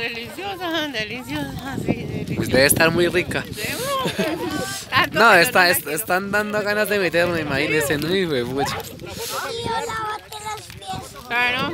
deliciosa, deliciosa, sí, deliciosa. Pues debe estar muy rica. Ah, no, que está, están dando ganas de meterme, imagínense, no, hijo de pucha. Tío, lávate los pies. Claro.